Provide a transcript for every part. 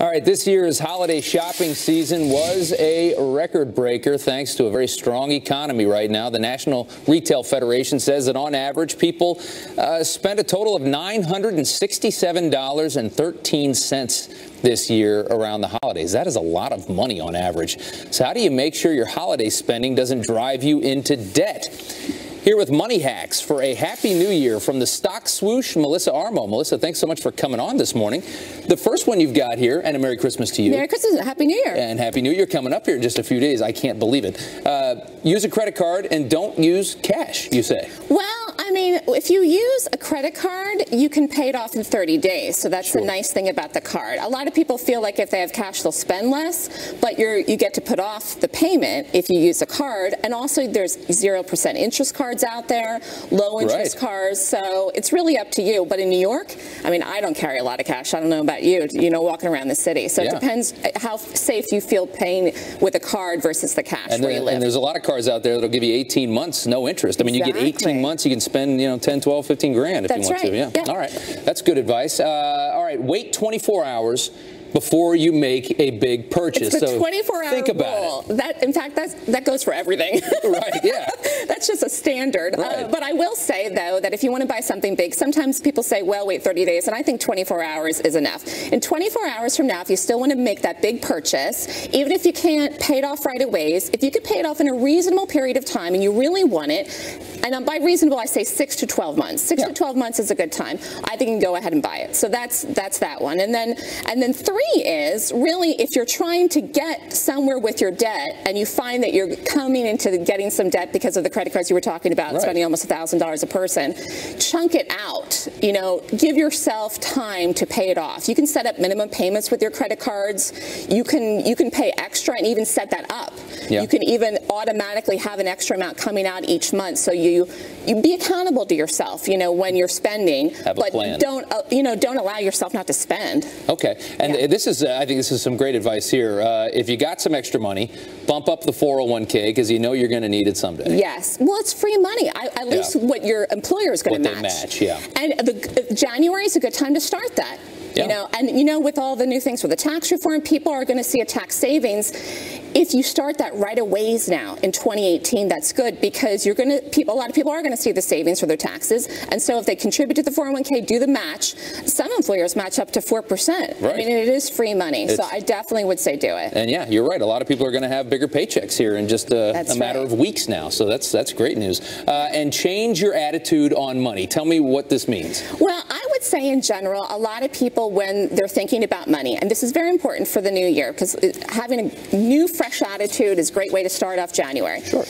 All right, this year's holiday shopping season was a record breaker thanks to a very strong economy right now. The National Retail Federation says that on average, people uh, spent a total of $967.13 this year around the holidays. That is a lot of money on average. So, how do you make sure your holiday spending doesn't drive you into debt? Here with money hacks for a happy new year from the stock swoosh, Melissa Armo. Melissa, thanks so much for coming on this morning. The first one you've got here, and a Merry Christmas to you. Merry Christmas, Happy New Year. And Happy New Year coming up here in just a few days. I can't believe it. Uh, use a credit card and don't use cash, you say. Well, I mean, if you use a credit card, you can pay it off in 30 days. So that's sure. the nice thing about the card. A lot of people feel like if they have cash, they'll spend less, but you you get to put off the payment if you use a card. And also, there's 0% interest cards out there, low interest right. cards. So it's really up to you. But in New York, I mean, I don't carry a lot of cash. I don't know about you, you know, walking around the city. So yeah. it depends how safe you feel paying with a card versus the cash and where you live. And there's a lot of cars out there that'll give you 18 months, no interest. I mean, exactly. you get 18 months, you can spend, you know, 10, 12, 15 grand if That's you want right. to. Yeah. yeah. All right. That's good advice. Uh, all right. Wait 24 hours before you make a big purchase. So 24 hour think about rule. It. That, in fact, that's, that goes for everything. right, yeah. that's just a standard. Uh, right. Uh, but I will say, though, that if you want to buy something big, sometimes people say, well, wait 30 days, and I think 24 hours is enough. In 24 hours from now, if you still want to make that big purchase, even if you can't pay it off right away, if you could pay it off in a reasonable period of time and you really want it, and by reasonable, I say 6 to 12 months. 6 yeah. to 12 months is a good time. I think you can go ahead and buy it. So that's that's that one. And then and then 3 is really if you're trying to get somewhere with your debt and you find that you're coming into getting some debt because of the credit cards you were talking about, right. spending almost $1,000 a person, chunk it out. You know, give yourself time to pay it off. You can set up minimum payments with your credit cards. You can you can pay extra and even set that up. Yeah. You can even automatically have an extra amount coming out each month so you you be accountable to yourself, you know, when you're spending, have but plan. don't uh, you know, don't allow yourself not to spend. Okay. And yeah. this is uh, I think this is some great advice here. Uh, if you got some extra money, bump up the 401k because you know you're going to need it someday. Yes. Well, it's free money. I, at least yeah. what your employer is going to match. match, yeah. And the, January is a good time to start that. Yeah. You know, and you know, with all the new things with the tax reform, people are going to see a tax savings. If you start that right away now in 2018, that's good because you're going to people. A lot of people are going to see the savings for their taxes, and so if they contribute to the 401k, do the match. Some employers match up to four percent. Right. I mean, it is free money, it's, so I definitely would say do it. And yeah, you're right. A lot of people are going to have bigger paychecks here in just a, a matter right. of weeks now. So that's that's great news. Uh, and change your attitude on money. Tell me what this means. Well, I say in general, a lot of people when they're thinking about money, and this is very important for the new year because having a new, fresh attitude is a great way to start off January. Sure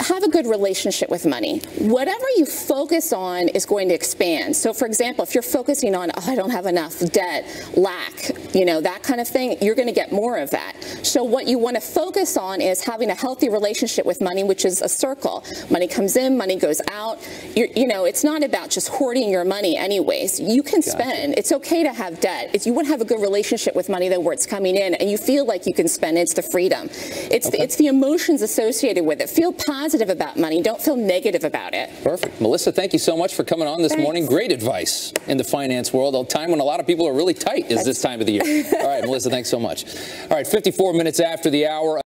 have a good relationship with money. Whatever you focus on is going to expand. So for example, if you're focusing on, oh, I don't have enough debt, lack, you know, that kind of thing, you're going to get more of that. So what you want to focus on is having a healthy relationship with money, which is a circle. Money comes in, money goes out. You're, you know, it's not about just hoarding your money anyways. You can spend. It's okay to have debt. If you want to have a good relationship with money, though, where it's coming in and you feel like you can spend, it's the freedom. It's, okay. the, it's the emotions associated with it. Feel positive positive about money. Don't feel negative about it. Perfect. Melissa, thank you so much for coming on this Thanks. morning. Great advice in the finance world. A time when a lot of people are really tight is this time of the year. All right, Melissa, thanks so much. All right, 54 minutes after the hour.